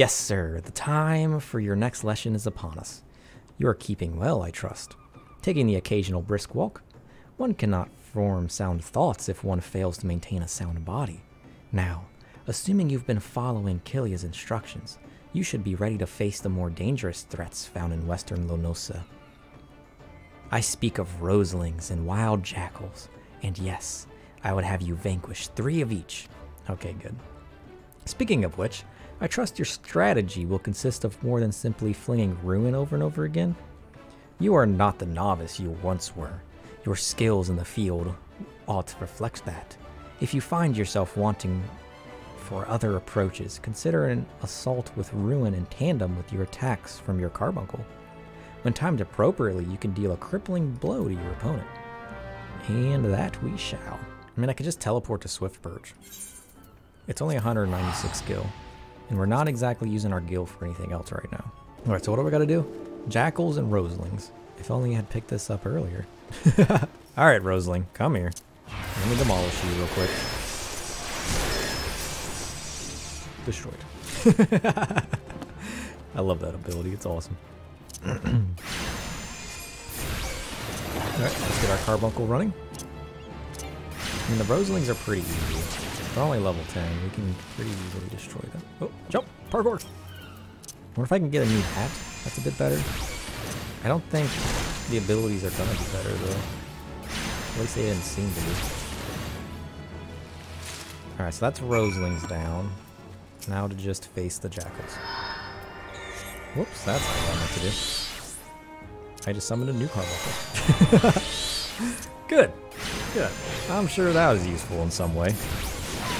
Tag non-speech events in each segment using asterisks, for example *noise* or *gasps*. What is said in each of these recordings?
Yes, sir, the time for your next lesson is upon us. You are keeping well, I trust. Taking the occasional brisk walk. One cannot form sound thoughts if one fails to maintain a sound body. Now, assuming you've been following Kilia's instructions, you should be ready to face the more dangerous threats found in western La Noscea. I speak of roselings and wild jackals, and yes, I would have you vanquish three of each. Okay, good. Speaking of which, I trust your strategy will consist of more than simply flinging ruin over and over again. You are not the novice you once were. Your skills in the field ought to reflect that. If you find yourself wanting for other approaches, consider an assault with ruin in tandem with your attacks from your carbuncle. When timed appropriately, you can deal a crippling blow to your opponent. And that we shall. I mean, I could just teleport to Swift Perch. It's only 196 gil, and we're not exactly using our gil for anything else right now. All right, so what do we got to do? Jackals and Roselings. If only I had picked this up earlier. *laughs* All right, Roseling, come here. Let me demolish you real quick. Destroyed. *laughs* I love that ability. It's awesome. *clears throat* Alright, let's get our carbuncle running. I mean, the Roselings are pretty easy. They're only level 10. We can pretty easily destroy them. Oh, jump! Parkour! Or if I can get a new hat, that's a bit better. I don't think the abilities are gonna be better, though. At least they didn't seem to be. Alright, so that's Roselings down. Now to just face the Jackals. Whoops, that's what I meant to do. I just summoned a new carbuncle. *laughs* Good. Good. I'm sure that was useful in some way.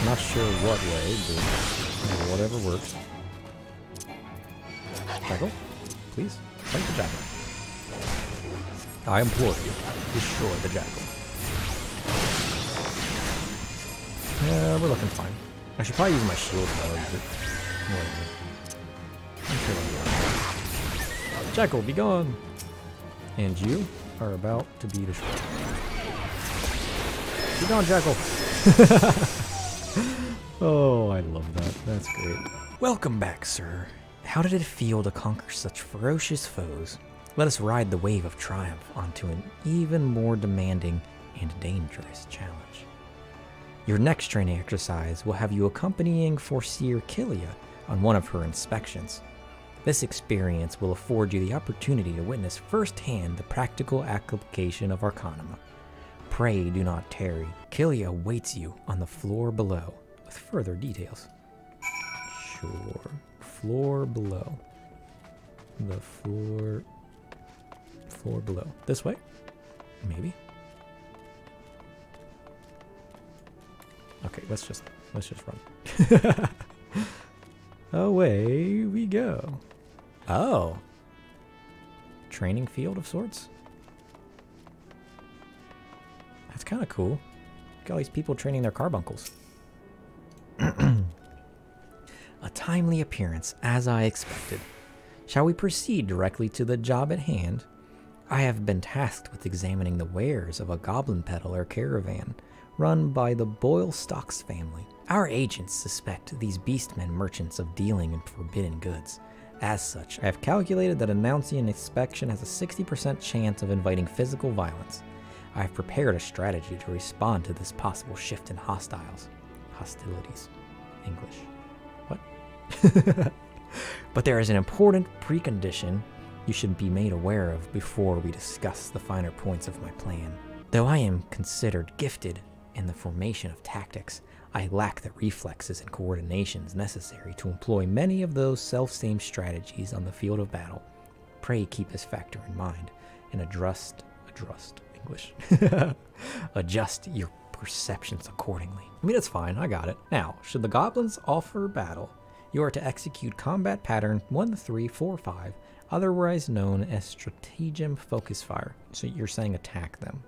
Not sure what way, but whatever works. Jackal, please, fight the jackal. I implore you, destroy the jackal. Yeah, we're looking fine. I should probably use my shield though, but whatever. I'm sure alright. Jackal, be gone! And you are about to be destroyed. Be gone, Jackal! *laughs* *laughs* oh, I love that. That's great. Welcome back, sir. How did it feel to conquer such ferocious foes? Let us ride the wave of triumph onto an even more demanding and dangerous challenge. Your next training exercise will have you accompanying Forseer Kilia on one of her inspections. This experience will afford you the opportunity to witness firsthand the practical application of Arcanum. Pray do not tarry. Kilia awaits you on the floor below with further details. Sure. Floor below. The floor. Floor below. This way? Maybe. Okay, let's just let's just run. *laughs* Away we go. Oh. Training field of sorts? That's kind of cool. Got all these people training their carbuncles. *clears throat* A timely appearance, as I expected. Shall we proceed directly to the job at hand? I have been tasked with examining the wares of a goblin peddler caravan run by the Boyle Stocks family. Our agents suspect these beastmen merchants of dealing in forbidden goods. As such, I have calculated that announcing an inspection has a 60% chance of inviting physical violence. I have prepared a strategy to respond to this possible shift in hostiles. Hostilities. English. What? *laughs* but there is an important precondition you should be made aware of before we discuss the finer points of my plan. Though I am considered gifted in the formation of tactics, I lack the reflexes and coordinations necessary to employ many of those self-same strategies on the field of battle. Pray keep this factor in mind and adjust, adjust English, *laughs* adjust your perceptions accordingly. I mean, it's fine, I got it. Now, should the goblins offer battle, you are to execute combat pattern 1345, otherwise known as stratagem focus fire. So you're saying attack them.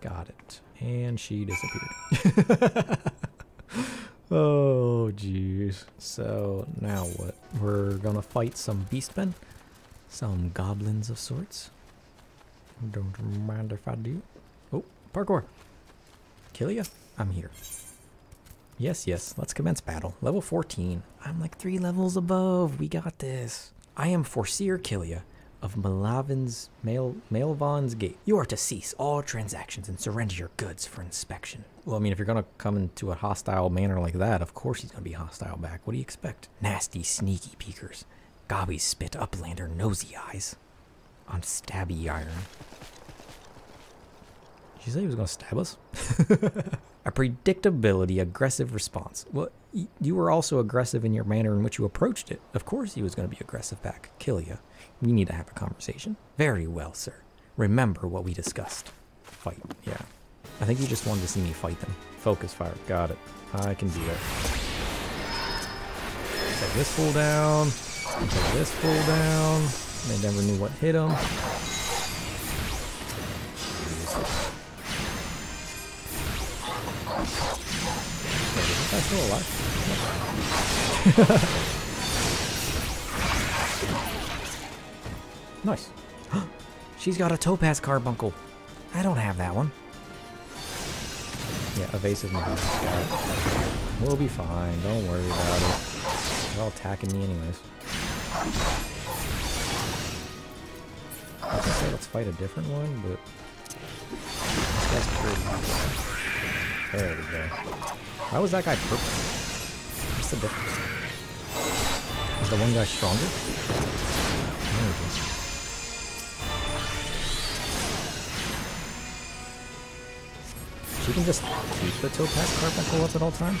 Got it. And she disappeared. *laughs* oh, jeez. So now what? We're gonna fight some beastmen? Some goblins of sorts? Don't mind if I do. Oh, parkour. Kill ya? I'm here. Yes, yes, let's commence battle. Level 14. I'm like three levels above. We got this. I am Forseer Kilia of Malavin's Mal Mealvaan's Gate. You are to cease all transactions and surrender your goods for inspection. Well, I mean, if you're gonna come into a hostile manner like that, of course he's gonna be hostile back. What do you expect? Nasty, sneaky peekers. Gobby spit uplander nosy eyes. On stabby iron. Did you say he was gonna stab us? *laughs* a predictability, aggressive response. Well, you were also aggressive in your manner in which you approached it. Of course he was going to be aggressive back. Kill you. We need to have a conversation. Very well, sir. Remember what we discussed. Fight. Yeah. I think you just wanted to see me fight them. Focus fire. Got it. I can do it. Take this full down. Take this full down. They never knew what hit them. Is still alive? Nice. *gasps* She's got a topaz carbuncle. I don't have that one. Yeah, evasive We'll be fine. Don't worry about it. They're all attacking me anyways. Let's fight a different one, but this guy's pretty. There we go. Why was that guy purple? What's the difference? Is the one guy stronger? She can just keep the Topaz Carbuncle up at all times?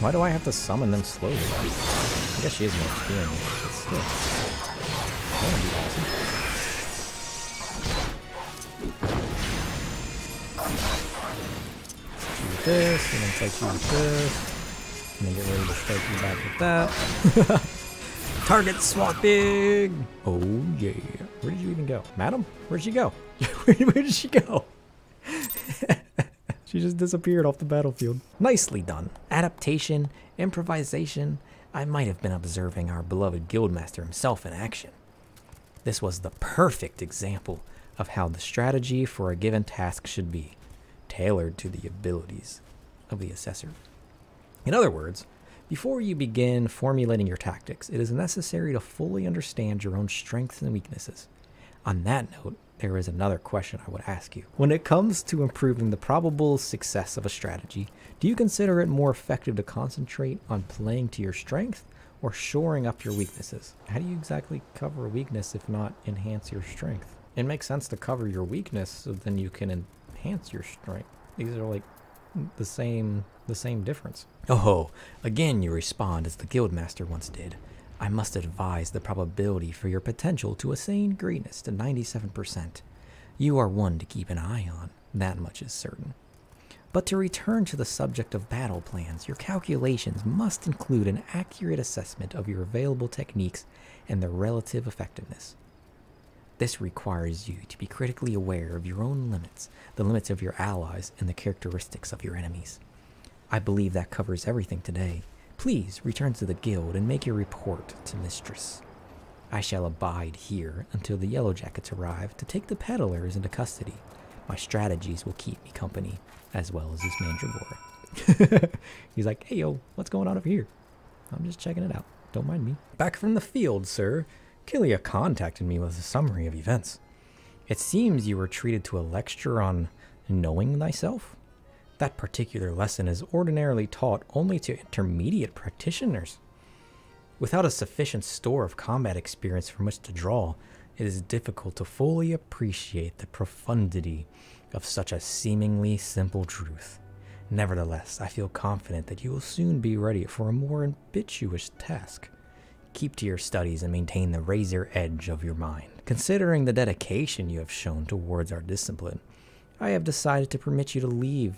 Why do I have to summon them slowly? I guess she is more experienced, but still. This, and then fight you with this. And then get ready to strike you back with that. *laughs* Target swapping! Oh yeah. Where did you even go? Madam? Where'd she go? where, *laughs* where did she go? *laughs* she just disappeared off the battlefield. Nicely done. Adaptation, improvisation. I might have been observing our beloved guildmaster himself in action. This was the perfect example of how the strategy for a given task should be, tailored to the abilities of the assessor. In other words, before you begin formulating your tactics, it is necessary to fully understand your own strengths and weaknesses. On that note, there is another question I would ask you. When it comes to improving the probable success of a strategy, do you consider it more effective to concentrate on playing to your strength or shoring up your weaknesses? How do you exactly cover a weakness if not enhance your strength? It makes sense to cover your weakness so then you can enhance your strength. These are like the same the same difference. Oh, again you respond as the guildmaster once did. I must advise the probability for your potential to attain greatness to 97%. You are one to keep an eye on, that much is certain. But to return to the subject of battle plans, your calculations must include an accurate assessment of your available techniques and their relative effectiveness. This requires you to be critically aware of your own limits, the limits of your allies, and the characteristics of your enemies. I believe that covers everything today. Please return to the guild and make your report to Mistress. I shall abide here until the Yellow Jackets arrive to take the peddlers into custody. My strategies will keep me company, as well as this Mandragora. *laughs* He's like, hey yo, what's going on over here? I'm just checking it out. Don't mind me. Back from the field, sir. Kilia contacted me with a summary of events. It seems you were treated to a lecture on knowing thyself. That particular lesson is ordinarily taught only to intermediate practitioners. Without a sufficient store of combat experience from which to draw, it is difficult to fully appreciate the profundity of such a seemingly simple truth. Nevertheless, I feel confident that you will soon be ready for a more ambitious task. Keep to your studies and maintain the razor edge of your mind. Considering the dedication you have shown towards our discipline, I have decided to permit you to leave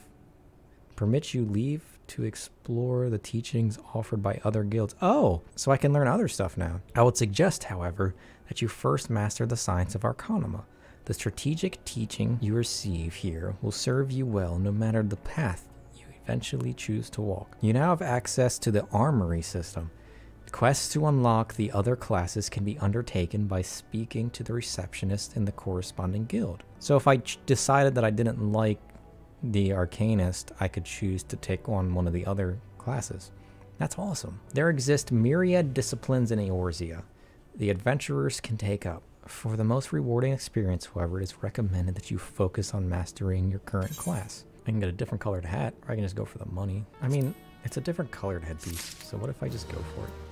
Permit you leave to explore the teachings offered by other guilds. Oh, so I can learn other stuff now. I would suggest, however, that you first master the science of Arcanima. The strategic teaching you receive here will serve you well no matter the path you eventually choose to walk. You now have access to the armory system. Quests to unlock the other classes can be undertaken by speaking to the receptionist in the corresponding guild. So if I decided that I didn't like the Arcanist, I could choose to take on one of the other classes. That's awesome. There exist myriad disciplines in Eorzea the adventurers can take up. For the most rewarding experience, however, it is recommended that you focus on mastering your current class. I can get a different colored hat, or I can just go for the money. I mean, it's a different colored headpiece, so what if I just go for it?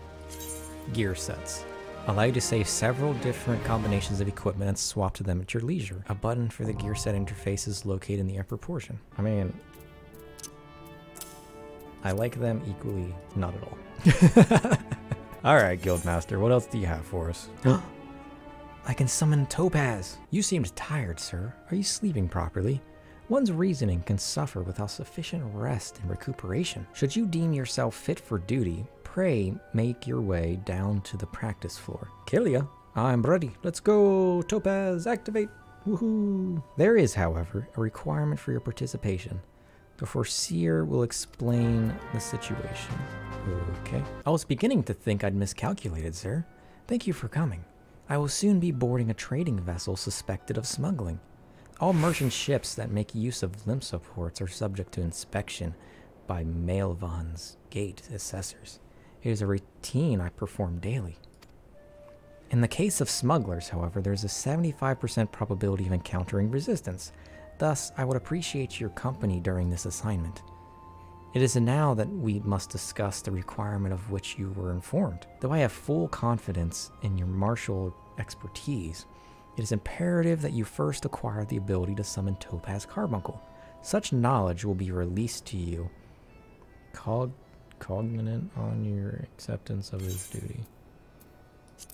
Gear sets. Allow you to save several different combinations of equipment and swap to them at your leisure. A button for the gear set interface is located in the upper portion. I mean, I like them equally, not at all. *laughs* all right, Guildmaster, what else do you have for us? *gasps* I can summon Topaz. You seemed tired, sir. Are you sleeping properly? One's reasoning can suffer without sufficient rest and recuperation. Should you deem yourself fit for duty, pray make your way down to the practice floor. Killia, I'm ready. Let's go. Topaz, activate. Woohoo. There is, however, a requirement for your participation. The Foreseer will explain the situation. Okay. I was beginning to think I'd miscalculated, sir. Thank you for coming. I will soon be boarding a trading vessel suspected of smuggling. All merchant ships that make use of limsa ports are subject to inspection by Mealvaan's gate assessors. It is a routine I perform daily. In the case of smugglers, however, there's a 75% probability of encountering resistance. Thus, I would appreciate your company during this assignment. It is now that we must discuss the requirement of which you were informed. Though I have full confidence in your martial expertise, it is imperative that you first acquire the ability to summon Topaz Carbuncle. Such knowledge will be released to you cog cognizant on your acceptance of his duty.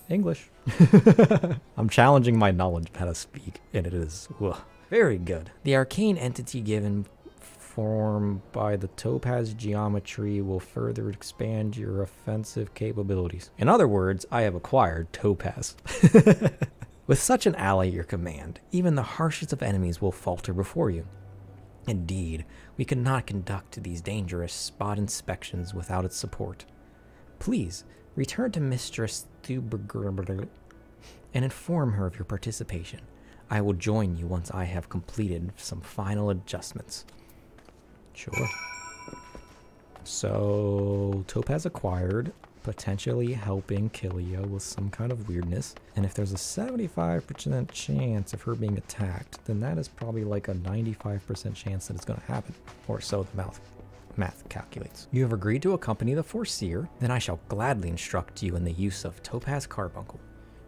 English. *laughs* I'm challenging my knowledge of how to speak, and it is ugh, very good. The arcane entity given form by the topaz geometry will further expand your offensive capabilities. In other words, I have acquired topaz. *laughs* With such an ally at your command, even the harshest of enemies will falter before you. Indeed, we cannot conduct these dangerous spot inspections without its support. Please return to Mistress Thubyrgeim and inform her of your participation. I will join you once I have completed some final adjustments. Sure. So, Topaz acquired, potentially helping Killia with some kind of weirdness. And if there's a 75% chance of her being attacked, then that is probably like a 95% chance that it's going to happen. Or so the mouth math calculates. You have agreed to accompany the Foreseer, then I shall gladly instruct you in the use of Topaz Carbuncle.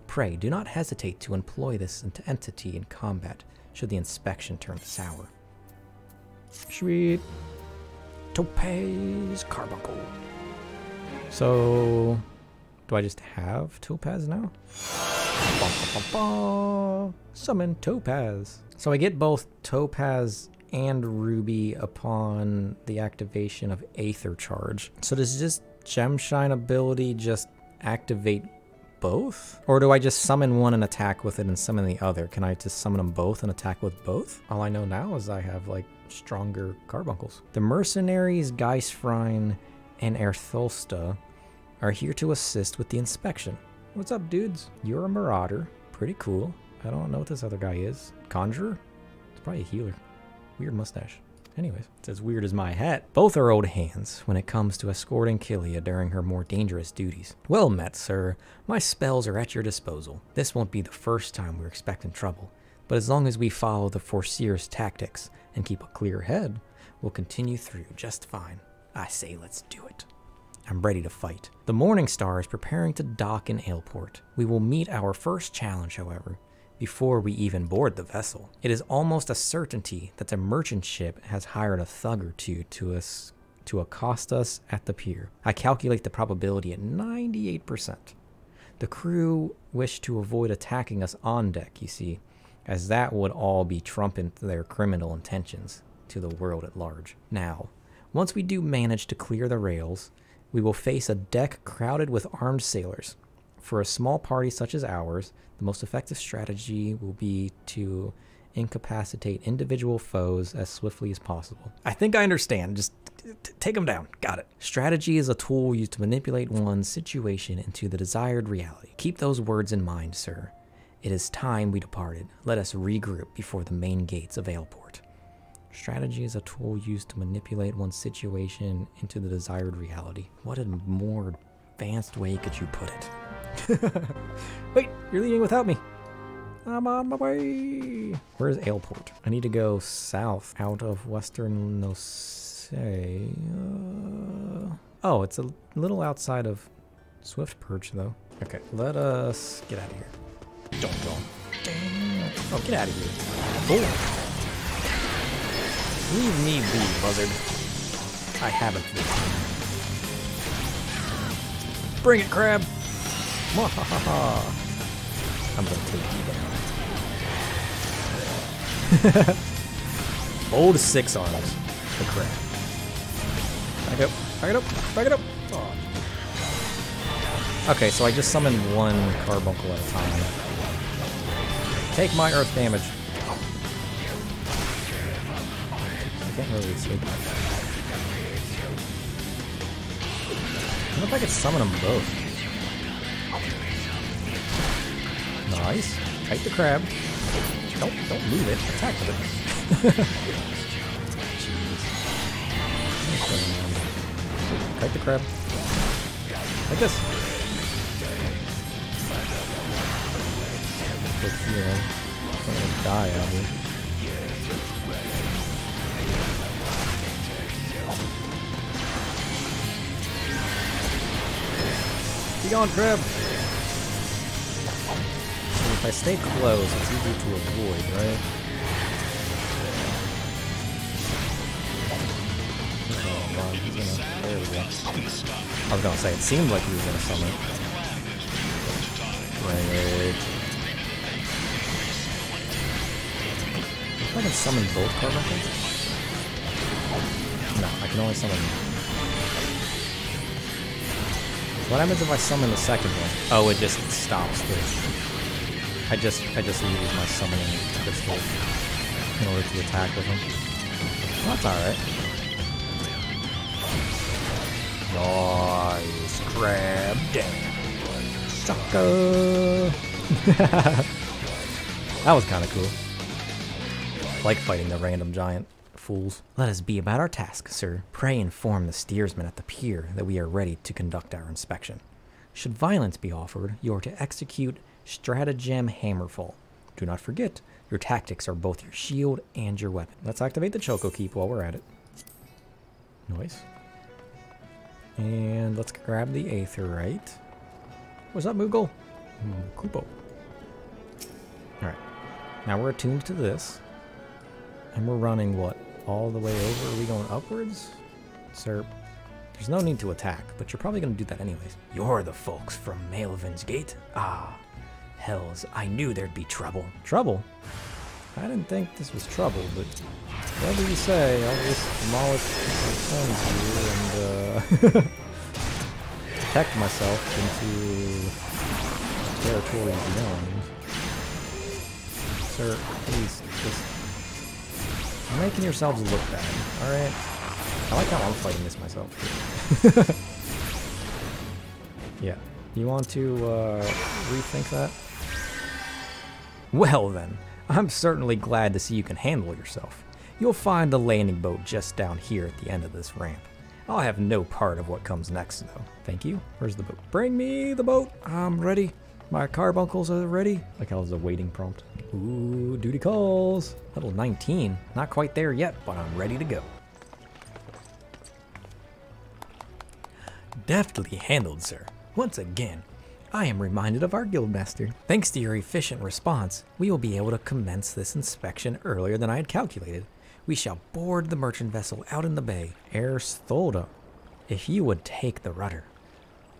Pray do not hesitate to employ this entity in combat should the inspection turn sour. Sweet. Topaz Carbuncle. So, do I just have Topaz now? Ba, ba, Summon Topaz. So I get both Topaz and Ruby upon the activation of Aether Charge. So does this Gemshine ability just activate both? Or do I just summon one and attack with it and summon the other? Can I just summon them both and attack with both? All I know now is I have like stronger carbuncles. The mercenaries Geistfrein and Ertholsta are here to assist with the inspection. What's up, dudes? You're a marauder. Pretty cool. I don't know what this other guy is. Conjurer? It's probably a healer. Weird mustache. Anyways, it's as weird as my hat. Both are old hands when it comes to escorting Killia during her more dangerous duties. Well met, sir. My spells are at your disposal. This won't be the first time we're expecting trouble, but as long as we follow the Foreseer's tactics and keep a clear head, we'll continue through just fine. I say let's do it. I'm ready to fight. The Morning Star is preparing to dock in Aleport. We will meet our first challenge, however, before we even board the vessel. It is almost a certainty that the merchant ship has hired a thug or two to us to accost us at the pier. I calculate the probability at 98%. The crew wish to avoid attacking us on deck, you see, as that would all be trumping their criminal intentions to the world at large. Now, once we do manage to clear the rails, we will face a deck crowded with armed sailors. For a small party such as ours, the most effective strategy will be to incapacitate individual foes as swiftly as possible. I think I understand. Just take them down. Got it. Strategy is a tool used to manipulate one's situation into the desired reality. Keep those words in mind, sir. It is time we departed. Let us regroup before the main gates of Aleport. Strategy is a tool used to manipulate one's situation into the desired reality. What a more advanced way could you put it? *laughs* Wait, you're leaving without me. I'm on my way. Where's Aleport? I need to go south out of Western Noscea. Uh, oh, it's a little outside of Swift Perch, though. Okay, let us get out of here. Don't go. Oh, get out of here. Leave me be, buzzard. I haven't. Bring it, crab. I'm gonna take you down. *laughs* Old six arms. The crab. Back it up. Back it up. Back it up. Oh. Okay, so I just summoned one carbuncle at a time. Take my earth damage. Really that. I wonder if I could summon them both. Nice. Kite the crab. Don't don't move it. Attack with it. *laughs* Kite the crab. Like this. But, know, I'm die Be gone, crab! if I stay close, it's easy to avoid, right? Oh god. There we go. I was gonna say, it seemed like he was gonna summon. Right. I can summon both carbuncles? No, I can only summon... What happens if I summon the second one? Oh, it just stops this. I just I just use my summoning crystal in order to attack with him. Well, that's alright. Nice crab down. Sucker! *laughs* that was kinda cool. like fighting the random giant fools. Let us be about our task, sir. Pray inform the steersman at the pier that we are ready to conduct our inspection. Should violence be offered, you are to execute Stratagem Hammerfall. Do not forget, your tactics are both your shield and your weapon. Let's activate the Choco Keep while we're at it. Nice. And let's grab the Aetheryte. What's up, Moogle? Mm. Alright. Now we're attuned to this. And we're running what? All the way over? Are we going upwards? Sir, there's no need to attack, but you're probably going to do that anyways. You're the folks from Mealvaan's Gate? Ah, Hells, I knew there'd be trouble. Trouble? I didn't think this was trouble, but whatever you say, I'll just demolish my friends here and uh, *laughs* protect myself into territory beyond. Sir, please, just... You're making yourselves look bad, alright? I like how I'm fighting this myself. *laughs* yeah. You want to uh, rethink that? Well then, I'm certainly glad to see you can handle yourself. You'll find the landing boat just down here at the end of this ramp. I'll have no part of what comes next, though. Thank you. Where's the boat? Bring me the boat. I'm ready. My carbuncles are ready. Like I was a waiting prompt. Ooh, duty calls. Level 19. Not quite there yet, but I'm ready to go. Deftly handled, sir. Once again, I am reminded of our guildmaster. Thanks to your efficient response, we will be able to commence this inspection earlier than I had calculated. We shall board the merchant vessel out in the bay, Air Stolda. If you would take the rudder,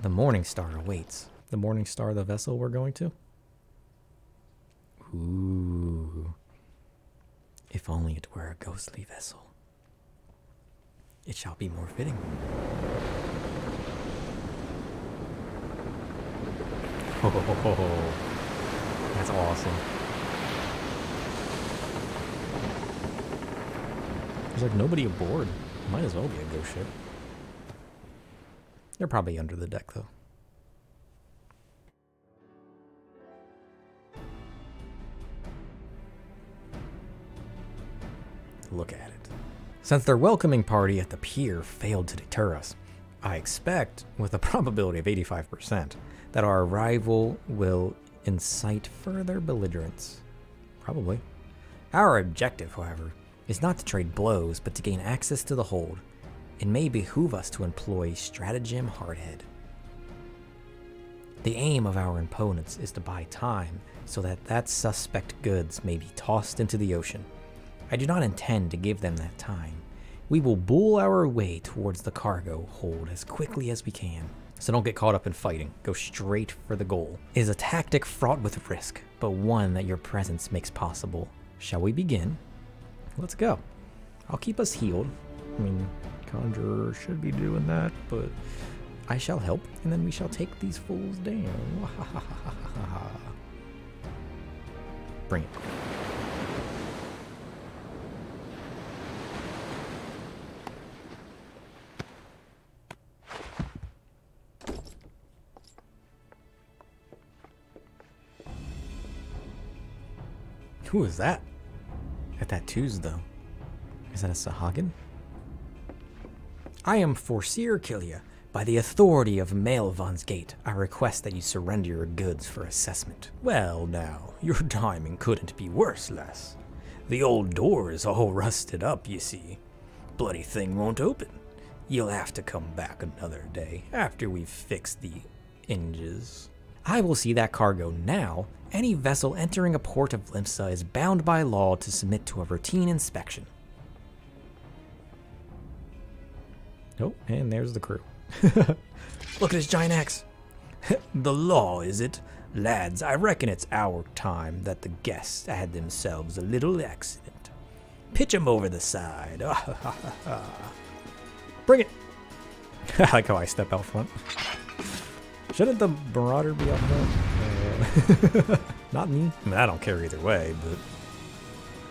the Morning Star awaits. The Morning Star, the vessel we're going to? Ooh. If only it were a ghostly vessel. It shall be more fitting. Oh, that's awesome. There's like nobody aboard. Might as well be a ghost ship. They're probably under the deck though. Look at it. Since their welcoming party at the pier failed to deter us, I expect, with a *laughs* probability of 85%, that our arrival will incite further belligerence. Probably. Our objective, however, is not to trade blows, but to gain access to the hold. It may behoove us to employ stratagem hardhead. The aim of our opponents is to buy time so that that suspect goods may be tossed into the ocean. I do not intend to give them that time. We will bull our way towards the cargo hold as quickly as we can. So don't get caught up in fighting. Go straight for the goal. It is a tactic fraught with risk, but one that your presence makes possible. Shall we begin? Let's go. I'll keep us healed. I mean, Conjurer should be doing that, but I shall help, and then we shall take these fools down. *laughs* Bring it. Who is that? At that tattoos, though. Is that a Sahagin? I am Forseer Kilia. By the authority of Mealvaan's Gate, I request that you surrender your goods for assessment. Well, now, your timing couldn't be worse, lass. The old door is all rusted up, you see. Bloody thing won't open. You'll have to come back another day after we've fixed the hinges. I will see that cargo now. Any vessel entering a port of Limsa is bound by law to submit to a routine inspection. Oh, and there's the crew. *laughs* Look at his giant axe. *laughs* the law, is it? Lads, I reckon it's our time that the guests had themselves a little accident. Pitch 'em over the side. *laughs* Bring it. I like how I step out front. Shouldn't the Marauder be up front? Uh, *laughs* not me. I mean, I don't care either way, but...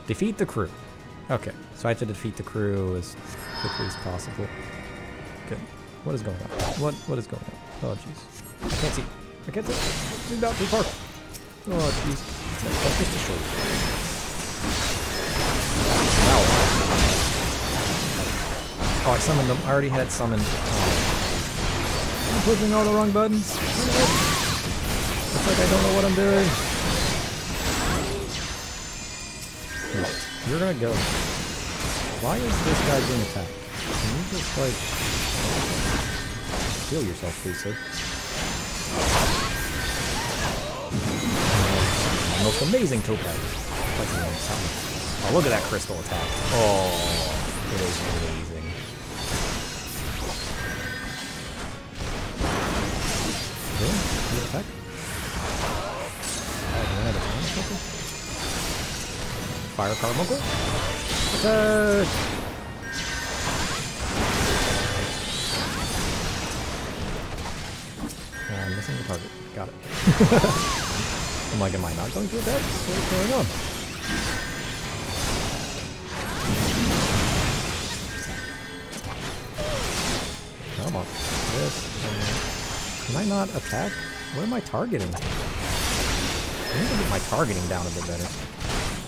Defeat the crew. Okay, so I have to defeat the crew as quickly as possible. Okay, what is going on? What What is going on? Oh, jeez. I can't see. I can't see. Not too far. Oh, jeez. That's just a short. Wow. Oh, I summoned them. I already had summoned. Um, Pushing all the wrong buttons. Looks like I don't know what I'm doing. You're gonna go. Why is this guy being attacked? Can you just, like... Heal yourself, please, sir. Most amazing topaz. Oh, look at that crystal attack. Oh, it is amazing. Attack? Fire Carbuncle? Uh, attack! I'm missing the target. Got it. *laughs* I'm like, am I not going to attack? What's going on? Come on. This. Um, can I not attack? What am I targeting? I need to get my targeting down a bit better.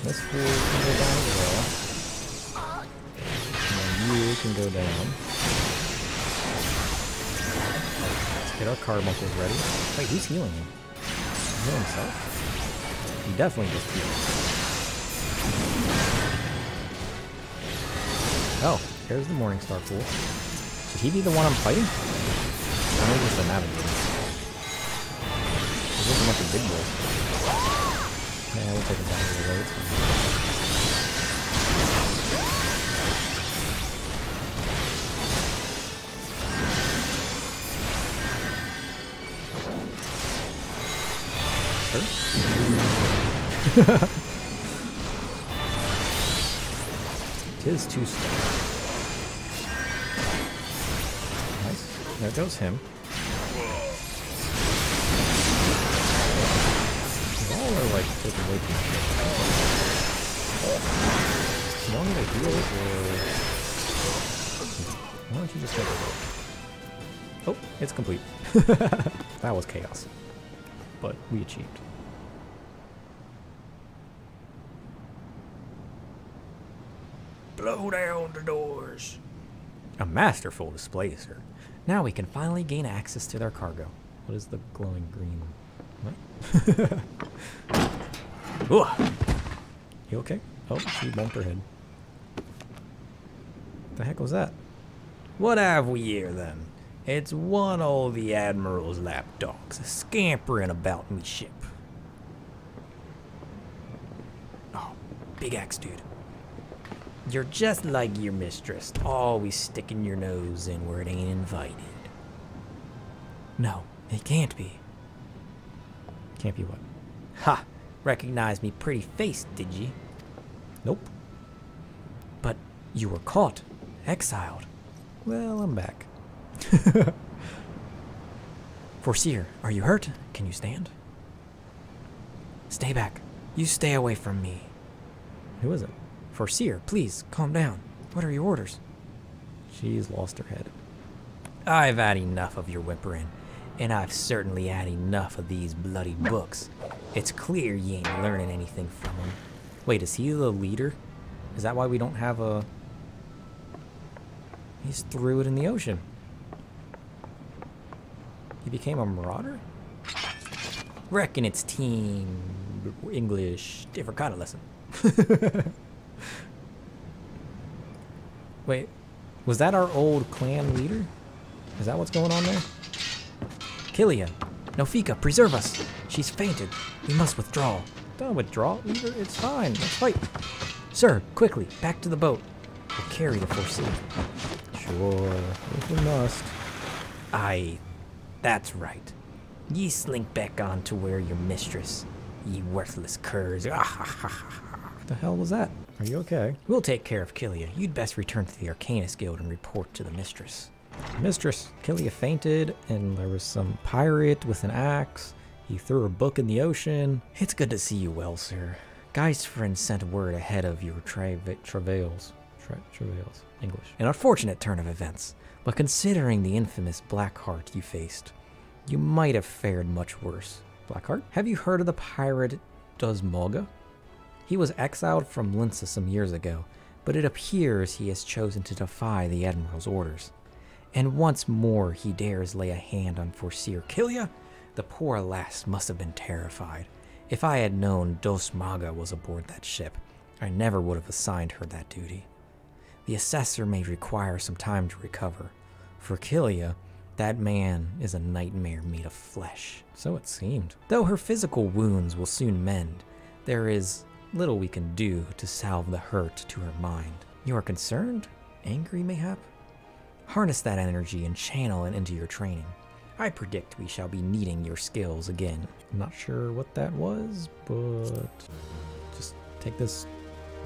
This fool can go down as well. And you can go down. Let's get our carbuncles ready. Wait, who's healing him? Heal himself? He definitely just healed. Oh, there's the Morningstar fool. Should he be the one I'm fighting? Maybe it's the Navigator. A bunch of big. Yeah, we'll take down the. Tis too slow. Nice. There goes him. Like take away from me. You want me to heal or why don't you just take? Oh, it's complete. *laughs* that was chaos. But we achieved. Blow down the doors. A masterful display, sir. Now we can finally gain access to their cargo. What is the glowing green? *laughs* Ugh. You okay? Oh, she bumped her head. The heck was that? What have we here then? It's one o' the Admiral's lapdogs, scampering about me ship. Oh, big axe dude. You're just like your mistress, always sticking your nose in where it ain't invited. No, it can't be. Can't be what? Ha! Recognized me pretty face, did ye? Nope. But you were caught, exiled. Well, I'm back. *laughs* Forseer, are you hurt? Can you stand? Stay back. You stay away from me. Who is it? Forseer, please, calm down. What are your orders? She's lost her head. I've had enough of your whimpering, and I've certainly had enough of these bloody books. It's clear you ain't learning anything from them. Wait, is he the leader? Is that why we don't have a... He just threw it in the ocean. He became a marauder? Reckon it's team English, different kind of lesson. *laughs* Wait, was that our old clan leader? Is that what's going on there? Killia, Nophica, preserve us. She's fainted. We must withdraw. Don't withdraw. Leave her. It's fine. Let's fight. Sir, quickly, back to the boat. We'll carry the Forseer. Sure, if we must. Aye, that's right. Ye slink back on to where your mistress, ye worthless curs. Ah, what the hell was that? Are you okay? We'll take care of Killia. You'd best return to the Arcanus Guild and report to the mistress. Mistress, Killia fainted, and there was some pirate with an axe. He threw a book in the ocean. It's good to see you well, sir. Guy's friend sent word ahead of your tra- travails. Tra- travails. English. An unfortunate turn of events, but considering the infamous Blackheart you faced, you might have fared much worse. Blackheart? Have you heard of the pirate Dosmoga? He was exiled from Limsa some years ago, but it appears he has chosen to defy the Admiral's orders. And once more he dares lay a hand on Forseer Killia, the poor lass must have been terrified. If I had known Dosmaga was aboard that ship, I never would have assigned her that duty. The assessor may require some time to recover. For Killia, that man is a nightmare made of flesh. So it seemed. Though her physical wounds will soon mend, there is little we can do to salve the hurt to her mind. You are concerned? Angry, mayhap? Harness that energy and channel it into your training. I predict we shall be needing your skills again. I'm not sure what that was, but just take this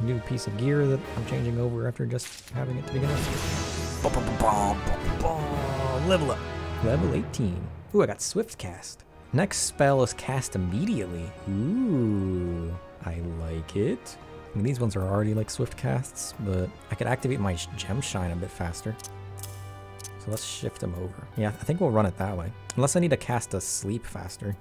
new piece of gear that I'm changing over after just having it to begin with. Level up. Level 18. Ooh, I got Swift Cast. Next spell is cast immediately. Ooh, I like it. I mean, these ones are already like swift casts, but I could activate my gem shine a bit faster. So let's shift them over. Yeah, I think we'll run it that way. Unless I need to cast a sleep faster.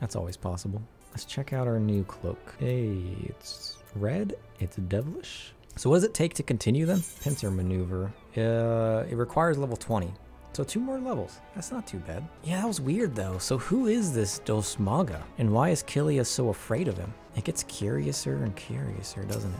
That's always possible. Let's check out our new cloak. Hey, it's red. It's devilish. So what does it take to continue then? Pincer maneuver. Uh, it requires level 20. So two more levels. That's not too bad. Yeah, that was weird though. So who is this Dosmaga? And why is Kilia so afraid of him? It gets curiouser and curiouser, doesn't it?